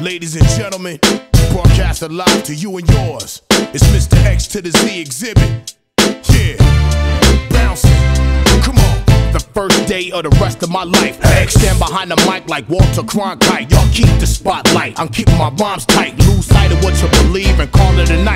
Ladies and gentlemen, broadcast live to you and yours. It's Mr. X to the Z exhibit. Yeah, bouncing. Come on. The first day of the rest of my life. X stand behind the mic like Walter Cronkite. Y'all keep the spotlight. I'm keeping my bombs tight. Lose sight of what you believe and call it a night.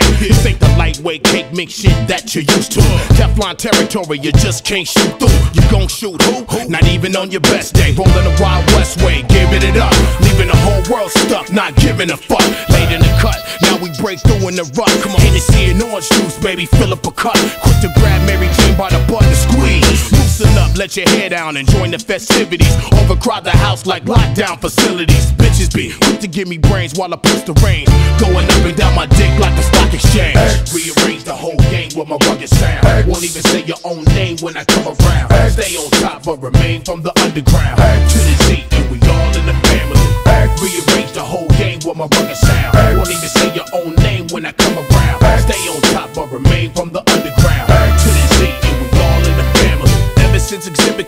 Lightweight cake mix shit that you're used to. Teflon territory, you just can't shoot through. You gon' shoot who? Not even on your best day. Rolling the Wild West way, giving it up. Leaving the whole world stuck, not giving a fuck. Late in the cut, now we break through in the rut. Come on, Hennessy and orange juice, baby, fill up a. Quick to grab Mary Jane by the butt and squeeze. Loosen up, let your hair down and join the festivities. Overcrowd the house like lockdown facilities. Bitches be quick to give me brains while I push the rain. Going up and down my dick like a stock exchange. Rearrange the whole game with my rugged sound. Won't even say your own name when I come around. Stay on top but remain from the underground. To the Z, and we all in the family. Rearrange the whole game with my rugged sound. Won't even say your own name when I come around.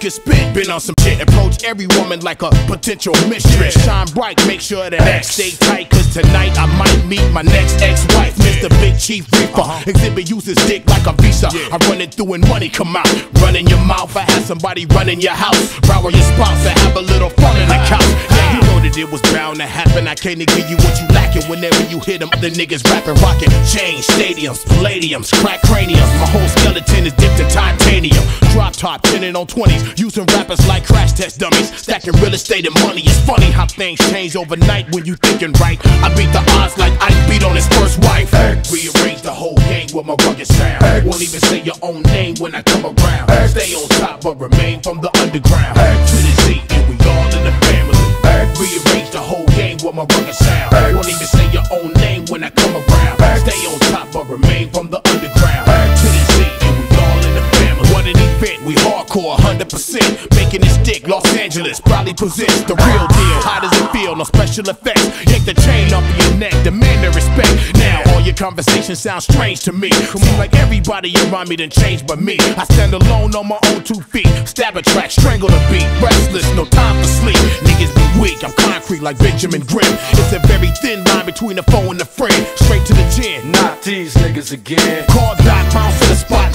Since Xzibit could spit, been on some shit. Approach every woman like a potential mistress. Shine bright, make sure that X stay tight. Cause tonight I might meet my next ex-wife, Mr. Big Chief Reaper. Uh-huh. Xzibit uses dick like a visa. I run it through and money come out. Run in your mouth, I have somebody running your house. Rower your spouse, and have a little fun in the couch. Yeah, you know that it was bound to happen. I can't give you what you lacking whenever you hear them other niggas rapping, rocking. Change stadiums, palladiums, crack craniums. My whole skeleton is dipped in titanium. Drop top, tinted on 20s. Using rappers like crash test dummies. Stacking real estate and money. It's funny how things change overnight when you thinking right. I beat the odds like Ike beat on his first wife. Rearrange the whole game with my rugged sound. Won't even say your own name when I come around. Stay on top but remain from the underground. To the Z, with my rugged sound. Won't even say your own name when I come around. Stay on top but remain from the underground. To the Z, and we all in the family. What an event, we hardcore 100%. Making this dick, Los Angeles, probably possess the real deal. How does it feel? No special effects. Yank the chain off of your neck, demand the respect. Now your conversations sound strange to me. Seems like everybody around me done changed but me. I stand alone on my own two feet. Stab a track, strangle the beat. Restless, no time for sleep. Niggas be weak, I'm concrete like Benjamin Grimm. It's a very thin line between the foe and the friend. Straight to the chin. Not these niggas again. Call Doc, bounce to the spot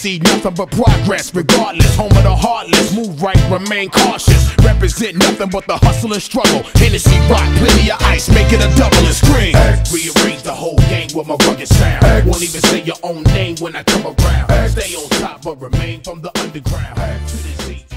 see nothing but progress, regardless. Home of the heartless, move right, remain cautious. Represent nothing but the hustle and struggle. Hennessy rock, plenty of ice, make it a double and scream. Rearrange the whole game with my rugged sound. Won't even say your own name when I come around. Stay on top but remain from the underground. To the